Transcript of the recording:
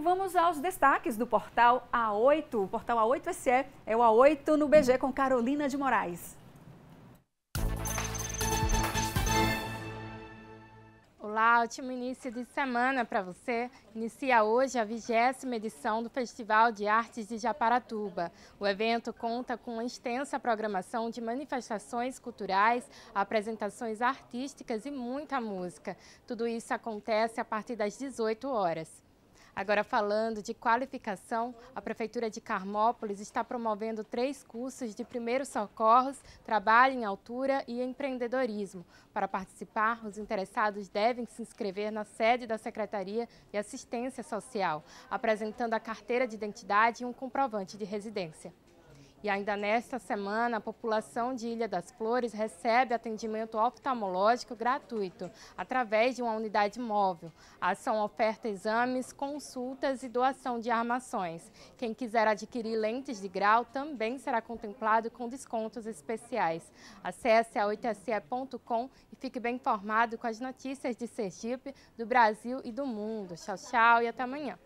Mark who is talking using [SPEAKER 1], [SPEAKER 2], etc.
[SPEAKER 1] E vamos aos destaques do portal A8. O portal A8 SE é o A8 no BG com Carolina de Moraes.
[SPEAKER 2] Olá, ótimo início de semana para você. Inicia hoje a vigésima edição do Festival de Artes de Japaratuba. O evento conta com uma extensa programação de manifestações culturais, apresentações artísticas e muita música. Tudo isso acontece a partir das 18 horas. Agora falando de qualificação, a Prefeitura de Carmópolis está promovendo três cursos de primeiros socorros, trabalho em altura e empreendedorismo. Para participar, os interessados devem se inscrever na sede da Secretaria de Assistência Social, apresentando a carteira de identidade e um comprovante de residência. E ainda nesta semana, a população de Ilha das Flores recebe atendimento oftalmológico gratuito, através de uma unidade móvel. A ação oferta exames, consultas e doação de armações. Quem quiser adquirir lentes de grau também será contemplado com descontos especiais. Acesse a 8se.com e fique bem informado com as notícias de Sergipe, do Brasil e do mundo. Tchau, tchau e até amanhã.